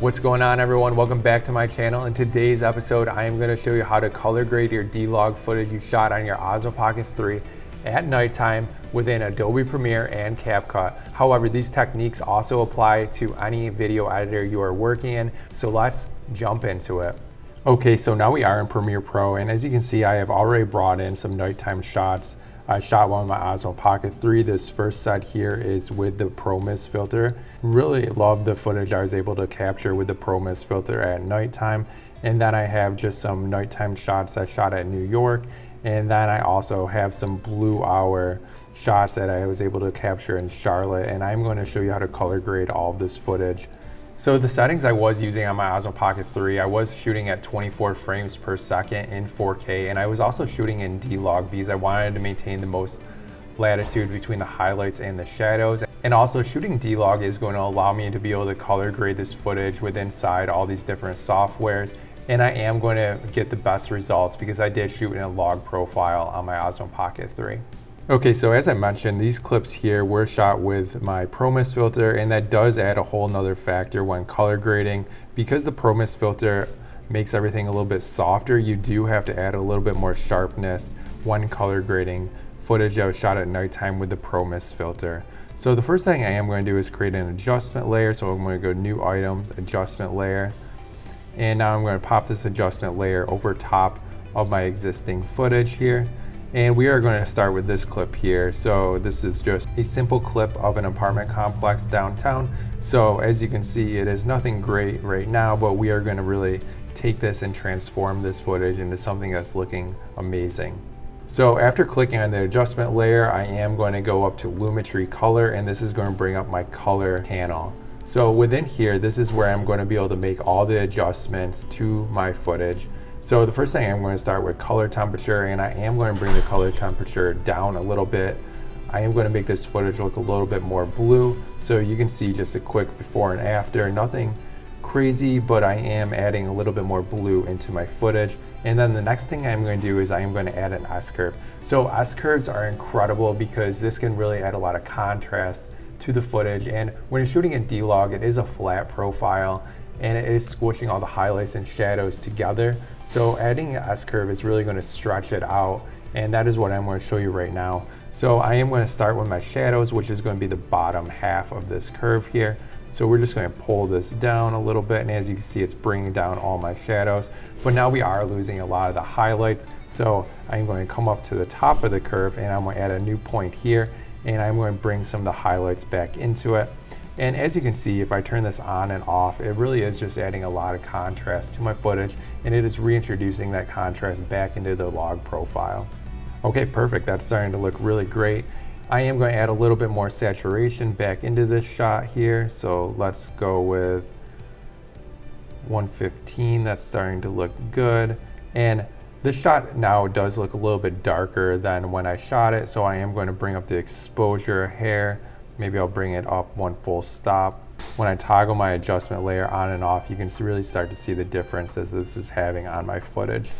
What's going on everyone? Welcome back to my channel. In today's episode, I am going to show you how to color grade your D-Log footage you shot on your Osmo Pocket 3 at nighttime within Adobe Premiere and CapCut. However, these techniques also apply to any video editor you are working in, so let's jump into it. Okay, so now we are in Premiere Pro, and as you can see, I have already brought in some nighttime shots I shot one with my Osmo Pocket 3. This first set here is with the Pro Mist filter. Really love the footage I was able to capture with the Pro Mist filter at nighttime. And then I have just some nighttime shots I shot at New York. And then I also have some blue hour shots that I was able to capture in Charlotte. And I'm going to show you how to color grade all of this footage. So the settings I was using on my Osmo Pocket 3, I was shooting at 24 frames per second in 4K, and I was also shooting in D-Log because I wanted to maintain the most latitude between the highlights and the shadows. And also shooting D-Log is going to allow me to be able to color grade this footage with inside all these different softwares. And I am going to get the best results because I did shoot in a log profile on my Osmo Pocket 3. Okay, so as I mentioned, these clips here were shot with my Pro Mist filter, and that does add a whole nother factor when color grading. Because the Pro Mist filter makes everything a little bit softer, you do have to add a little bit more sharpness when color grading footage that was shot at nighttime with the Pro Mist filter. So the first thing I am going to do is create an adjustment layer. So I'm going to go new items, adjustment layer. And now I'm going to pop this adjustment layer over top of my existing footage here. And we are going to start with this clip here. So this is just a simple clip of an apartment complex downtown. So as you can see, it is nothing great right now, but we are going to really take this and transform this footage into something that's looking amazing. So after clicking on the adjustment layer, I am going to go up to Lumetri color and this is going to bring up my color panel. So within here, this is where I'm going to be able to make all the adjustments to my footage. So the first thing I'm going to start with color temperature and I am going to bring the color temperature down a little bit. I am going to make this footage look a little bit more blue so you can see just a quick before and after. Nothing crazy, but I am adding a little bit more blue into my footage. And then the next thing I'm going to do is I am going to add an S-curve. So S-curves are incredible because this can really add a lot of contrast to the footage. And when you're shooting in D-Log, it is a flat profile and it is squishing all the highlights and shadows together. So adding an S-curve is really gonna stretch it out and that is what I'm going to show you right now. So I am going to start with my shadows, which is going to be the bottom half of this curve here. So we're just going to pull this down a little bit and as you can see it's bringing down all my shadows. But now we are losing a lot of the highlights. So I'm going to come up to the top of the curve and I'm going to add a new point here and I'm going to bring some of the highlights back into it. And as you can see, if I turn this on and off, it really is just adding a lot of contrast to my footage and it is reintroducing that contrast back into the log profile. Okay, perfect. That's starting to look really great. I am going to add a little bit more saturation back into this shot here. So let's go with 115. That's starting to look good. And this shot now does look a little bit darker than when I shot it. So I am going to bring up the exposure hair Maybe I'll bring it up one full stop. When I toggle my adjustment layer on and off, you can really start to see the differences this is having on my footage.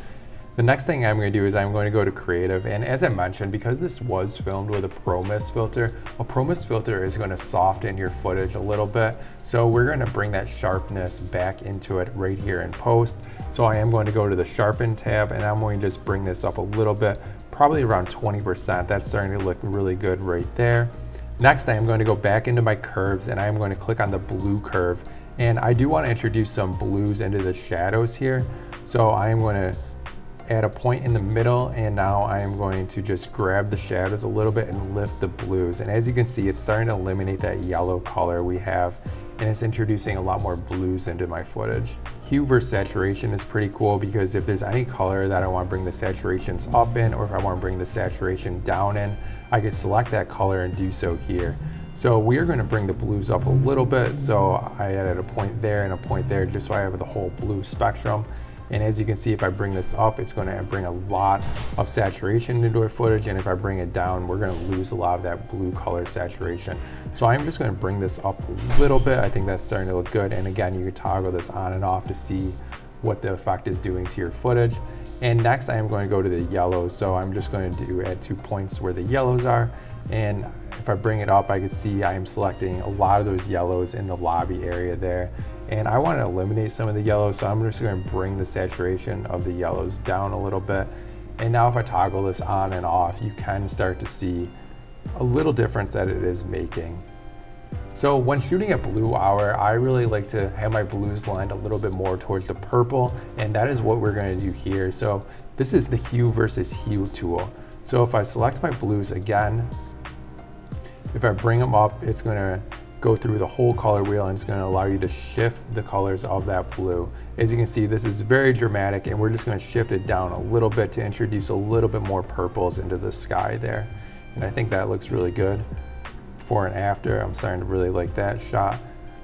The next thing I'm going to do is I'm going to go to creative and as I mentioned because this was filmed with a Pro Mist filter, a Pro Mist filter is going to soften your footage a little bit so we're going to bring that sharpness back into it right here in post. So I am going to go to the sharpen tab and I'm going to just bring this up a little bit probably around 20%. That's starting to look really good right there. Next, I am going to go back into my curves and I am going to click on the blue curve. And I do want to introduce some blues into the shadows here. So I am going to add a point in the middle and now I am going to just grab the shadows a little bit and lift the blues. And as you can see, it's starting to eliminate that yellow color we have and it's introducing a lot more blues into my footage. Hue versus saturation is pretty cool because if there's any color that I want to bring the saturations up in or if I want to bring the saturation down in, I can select that color and do so here. So we are going to bring the blues up a little bit. So I added a point there and a point there just so I have the whole blue spectrum. And as you can see, if I bring this up, it's gonna bring a lot of saturation into our footage. And if I bring it down, we're gonna lose a lot of that blue color saturation. So I'm just gonna bring this up a little bit. I think that's starting to look good. And again, you can toggle this on and off to see what the effect is doing to your footage. And next I am going to go to the yellows. So I'm just going to do at two points where the yellows are. And if I bring it up, I can see I am selecting a lot of those yellows in the lobby area there. And I want to eliminate some of the yellows, so I'm just going to bring the saturation of the yellows down a little bit. And now if I toggle this on and off, you can start to see a little difference that it is making. So when shooting at blue hour, I really like to have my blues lined a little bit more towards the purple, and that is what we're gonna do here. So this is the hue versus hue tool. So if I select my blues again, if I bring them up, it's gonna go through the whole color wheel and it's gonna allow you to shift the colors of that blue. As you can see, this is very dramatic and we're just gonna shift it down a little bit to introduce a little bit more purples into the sky there. And I think that looks really good. Before and after, I'm starting to really like that shot.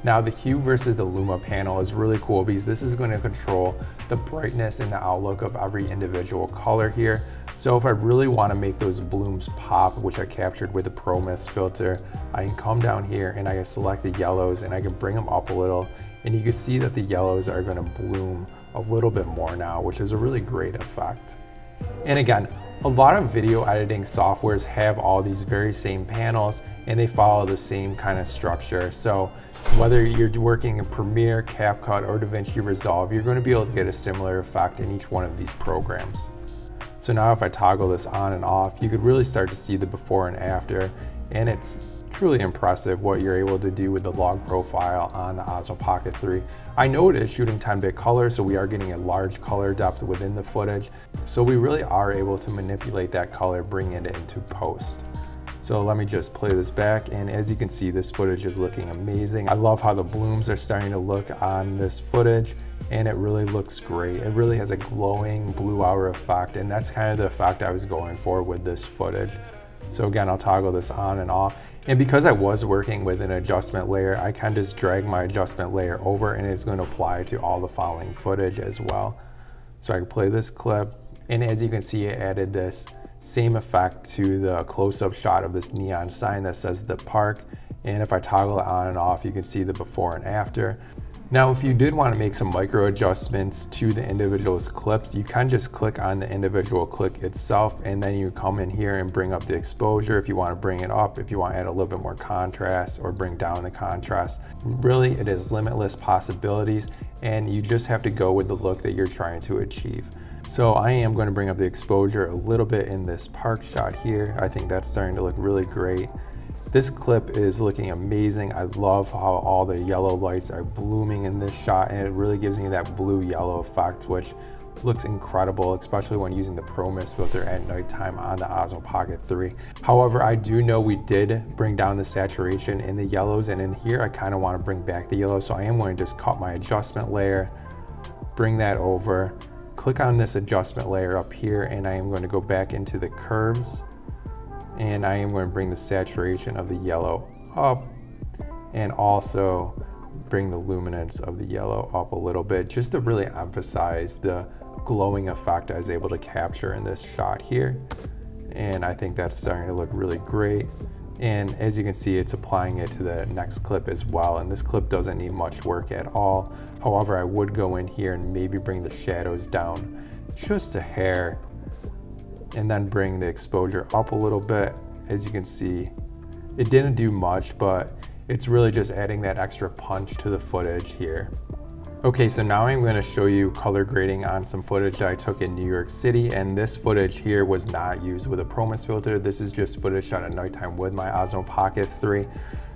Now the hue versus the Luma panel is really cool because this is going to control the brightness and the outlook of every individual color here. So if I really want to make those blooms pop, which I captured with the Pro filter, I can come down here and I can select the yellows and I can bring them up a little and you can see that the yellows are going to bloom a little bit more now, which is a really great effect. And again, a lot of video editing softwares have all these very same panels and they follow the same kind of structure. So whether you're working in Premiere, CapCut, or DaVinci Resolve, you're going to be able to get a similar effect in each one of these programs. So now if I toggle this on and off, you could really start to see the before and after, and it's truly impressive what you're able to do with the log profile on the Osmo Pocket 3. I know it is shooting 10-bit color, so we are getting a large color depth within the footage. So we really are able to manipulate that color, bring it into post. So let me just play this back and as you can see this footage is looking amazing. I love how the blooms are starting to look on this footage and it really looks great. It really has a glowing blue hour effect and that's kind of the effect I was going for with this footage. So again, I'll toggle this on and off. And because I was working with an adjustment layer, I can just drag my adjustment layer over and it's going to apply to all the following footage as well. So I can play this clip and as you can see, it added this same effect to the close-up shot of this neon sign that says the park. And if I toggle it on and off, you can see the before and after. Now, if you did want to make some micro adjustments to the individual clips, you can just click on the individual clip itself and then you come in here and bring up the exposure if you want to bring it up, if you want to add a little bit more contrast or bring down the contrast. Really, it is limitless possibilities and you just have to go with the look that you're trying to achieve. So I am going to bring up the exposure a little bit in this park shot here. I think that's starting to look really great. This clip is looking amazing. I love how all the yellow lights are blooming in this shot and it really gives me that blue yellow effect, which looks incredible, especially when using the Pro Mist filter at nighttime on the Osmo Pocket 3. However, I do know we did bring down the saturation in the yellows and in here I kind of want to bring back the yellow. So I am going to just cut my adjustment layer, bring that over, click on this adjustment layer up here and I am going to go back into the curves and I am going to bring the saturation of the yellow up and also bring the luminance of the yellow up a little bit just to really emphasize the glowing effect I was able to capture in this shot here. And I think that's starting to look really great. And as you can see, it's applying it to the next clip as well. And this clip doesn't need much work at all. However, I would go in here and maybe bring the shadows down just a hair and then bring the exposure up a little bit. As you can see, it didn't do much, but it's really just adding that extra punch to the footage here. Okay, so now I'm gonna show you color grading on some footage that I took in New York City, and this footage here was not used with a Pro Mist filter. This is just footage shot at nighttime with my Osmo Pocket 3.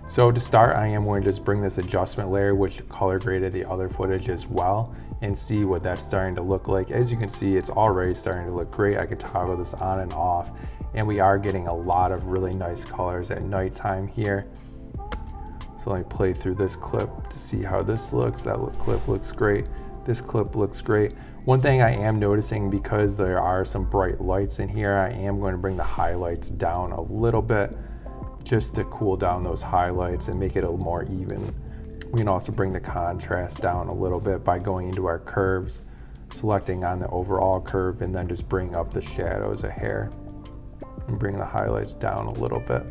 So to start, I am going to just bring this adjustment layer, which color graded the other footage as well, and see what that's starting to look like. As you can see, it's already starting to look great. I can toggle this on and off, and we are getting a lot of really nice colors at nighttime here. So let me play through this clip to see how this looks. That clip looks great. This clip looks great. One thing I am noticing because there are some bright lights in here, I am going to bring the highlights down a little bit just to cool down those highlights and make it a little more even. We can also bring the contrast down a little bit by going into our curves, selecting on the overall curve and then just bring up the shadows a hair and bring the highlights down a little bit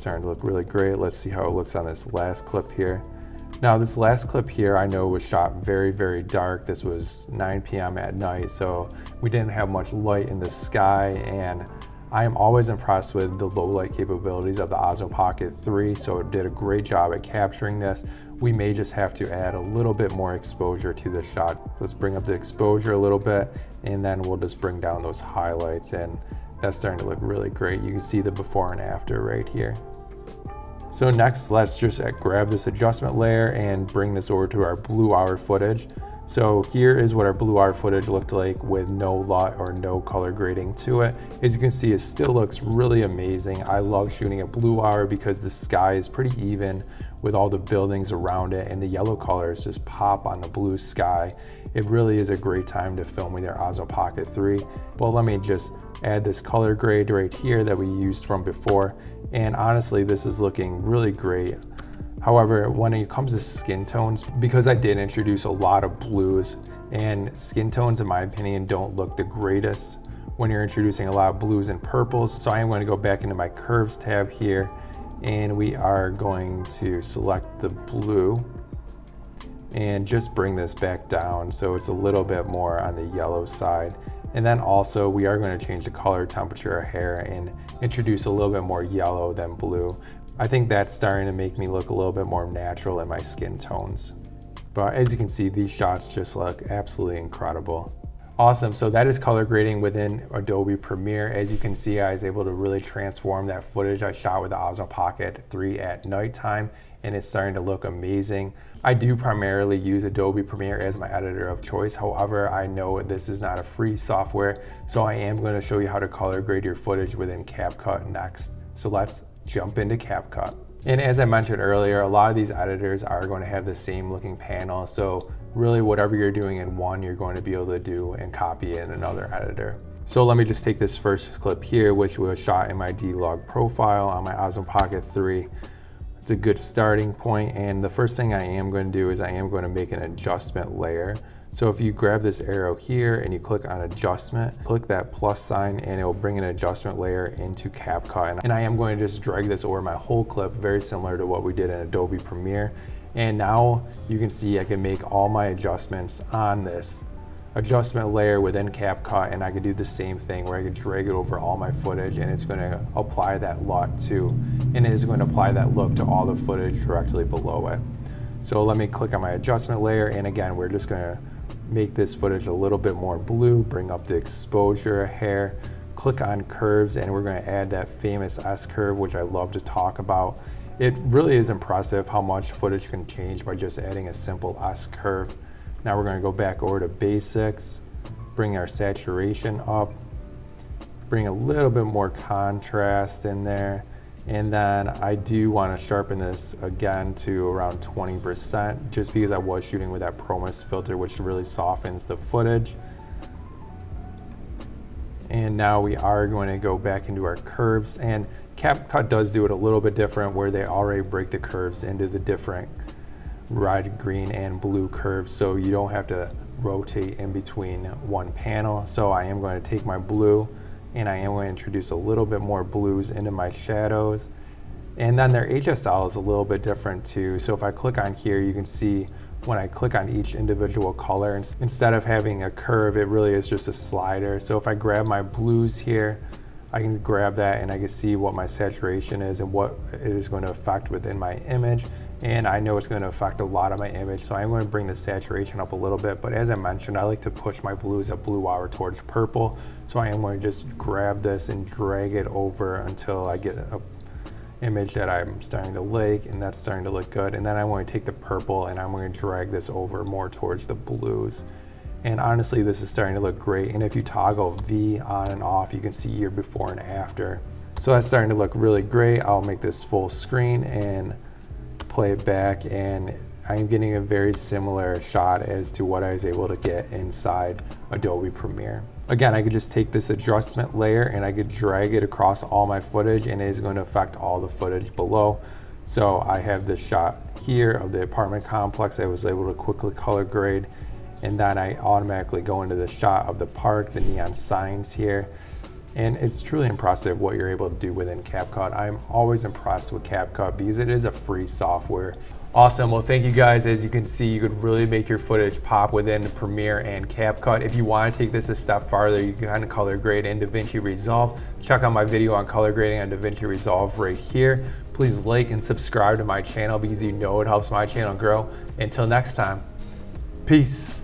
starting to look really great. Let's see how it looks on this last clip here. Now this last clip here I know was shot very, very dark. This was 9 p.m. at night, so we didn't have much light in the sky and I am always impressed with the low light capabilities of the Osmo Pocket 3, so it did a great job at capturing this. We may just have to add a little bit more exposure to the shot. Let's bring up the exposure a little bit and then we'll just bring down those highlights and that's starting to look really great. You can see the before and after right here. So next, let's just uh, grab this adjustment layer and bring this over to our blue hour footage. So here is what our blue hour footage looked like with no LUT or no color grading to it. As you can see, it still looks really amazing. I love shooting at blue hour because the sky is pretty even with all the buildings around it and the yellow colors just pop on the blue sky. It really is a great time to film with your Osmo Pocket 3. But let me just add this color grade right here that we used from before. And honestly, this is looking really great. However, when it comes to skin tones, because I did introduce a lot of blues and skin tones, in my opinion, don't look the greatest when you're introducing a lot of blues and purples. So I am going to go back into my curves tab here and we are going to select the blue and just bring this back down so it's a little bit more on the yellow side. And then also we are going to change the color temperature of hair and introduce a little bit more yellow than blue. I think that's starting to make me look a little bit more natural in my skin tones. But as you can see, these shots just look absolutely incredible. Awesome, so that is color grading within Adobe Premiere. As you can see, I was able to really transform that footage I shot with the Osmo Pocket 3 at nighttime, and it's starting to look amazing. I do primarily use Adobe Premiere as my editor of choice. However, I know this is not a free software, so I am gonna show you how to color grade your footage within CapCut next. So let's jump into CapCut. And as I mentioned earlier, a lot of these editors are going to have the same looking panel. So really whatever you're doing in one, you're going to be able to do and copy in another editor. So let me just take this first clip here, which was shot in my D-Log profile on my Osmo Pocket 3. It's a good starting point, and the first thing I am going to do is I am going to make an adjustment layer. So if you grab this arrow here and you click on adjustment, click that plus sign and it will bring an adjustment layer into CapCut. And I am going to just drag this over my whole clip, very similar to what we did in Adobe Premiere. And now you can see I can make all my adjustments on this adjustment layer within CapCut and I could do the same thing where I could drag it over all my footage and it's going to apply that LUT to and it is going to apply that look to all the footage directly below it. So let me click on my adjustment layer and again we're just going to make this footage a little bit more blue, bring up the exposure hair, click on curves and we're going to add that famous S curve which I love to talk about it really is impressive how much footage can change by just adding a simple S curve. Now we're gonna go back over to basics, bring our saturation up, bring a little bit more contrast in there. And then I do wanna sharpen this again to around 20% just because I was shooting with that ProMist filter which really softens the footage. And now we are going to go back into our curves and CapCut does do it a little bit different where they already break the curves into the different red, green, and blue curves so you don't have to rotate in between one panel. So I am going to take my blue and I am going to introduce a little bit more blues into my shadows. And then their HSL is a little bit different too. So if I click on here, you can see when I click on each individual color, instead of having a curve, it really is just a slider. So if I grab my blues here, I can grab that and I can see what my saturation is and what it is going to affect within my image. And I know it's going to affect a lot of my image. So I'm going to bring the saturation up a little bit. But as I mentioned, I like to push my blues at blue hour towards purple. So I am going to just grab this and drag it over until I get a image that I'm starting to like and that's starting to look good. And then I want to take the purple and I'm going to drag this over more towards the blues. And honestly, this is starting to look great. And if you toggle V on and off, you can see your before and after. So that's starting to look really great. I'll make this full screen and play it back. And I'm getting a very similar shot as to what I was able to get inside Adobe Premiere. Again, I could just take this adjustment layer and I could drag it across all my footage and it is going to affect all the footage below. So I have this shot here of the apartment complex I was able to quickly color grade and then I automatically go into the shot of the park, the neon signs here. And it's truly impressive what you're able to do within CapCut. I'm always impressed with CapCut because it is a free software. Awesome, well thank you guys. As you can see, you could really make your footage pop within Premiere and CapCut. If you wanna take this a step farther, you can kind of color grade in DaVinci Resolve. Check out my video on color grading on DaVinci Resolve right here. Please like and subscribe to my channel because you know it helps my channel grow. Until next time, peace.